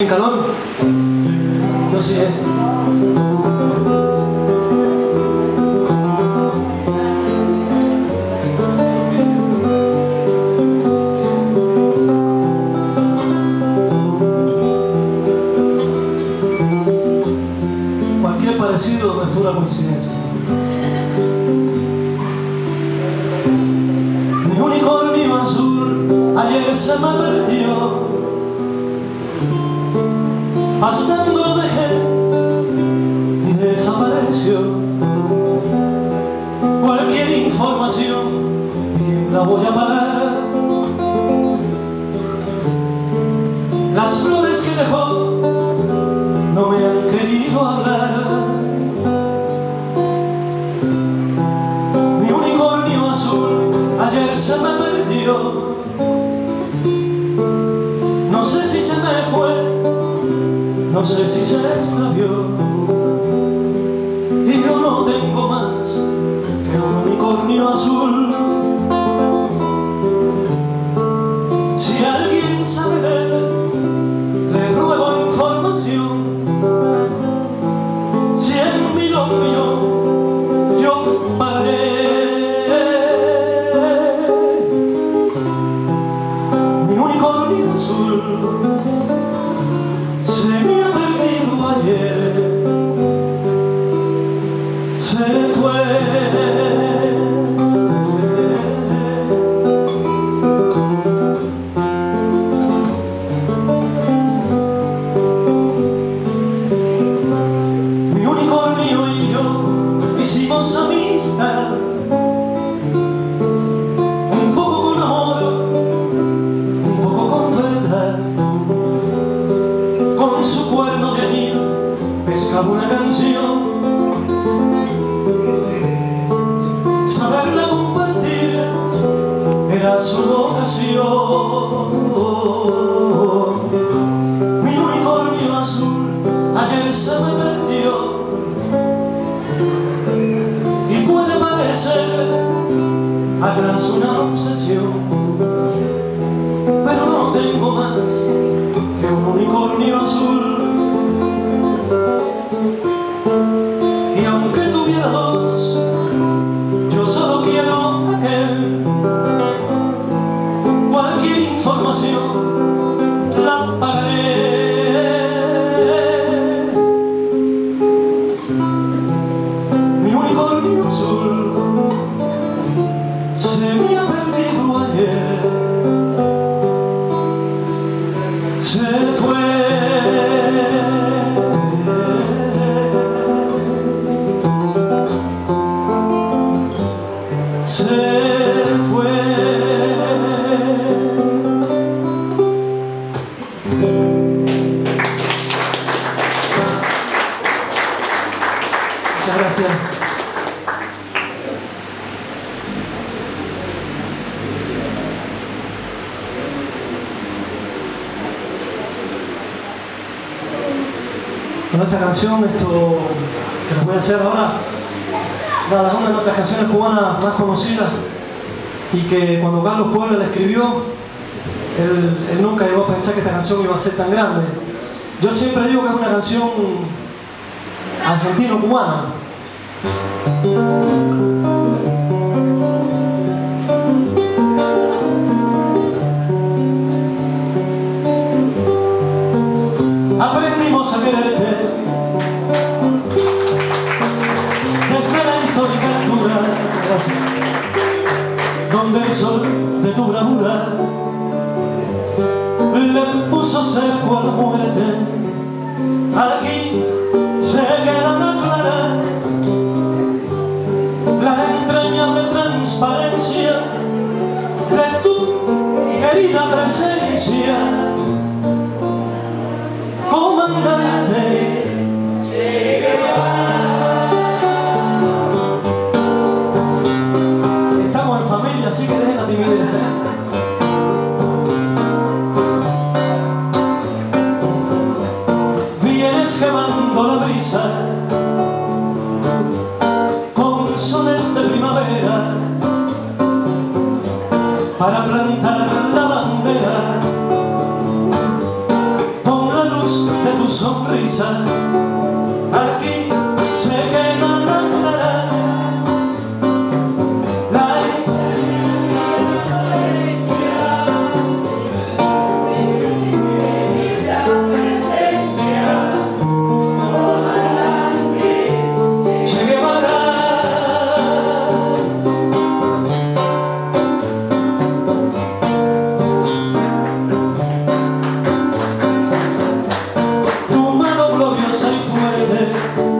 ¿En calor? Yo sí, eh. Cualquier parecido es pura coincidencia. Mi unicornio azul ayer se me perdió hasta no lo dejé desapareció. Cualquier información la voy a pagar. Las flores que dejó no sé si se extravió y yo no tengo más que un unicornio azul. Su cuerno de anillo pescaba una canción. Saberla compartir era su vocación. Mi unicornio azul ayer se me perdió y puede parecer acaso una obsesión, Muchas gracias. Esta canción, esto que les voy a hacer ahora, nada, una de nuestras canciones cubanas más conocidas y que cuando Carlos Puebla la escribió, él, él nunca llegó a pensar que esta canción iba a ser tan grande. Yo siempre digo que es una canción argentino-cubana. Aprendimos a quererte de tu querida presencia, comandante. Estamos en familia, así que dejen la timidez. ¿eh? Vienes quemando la brisa inside Thank you.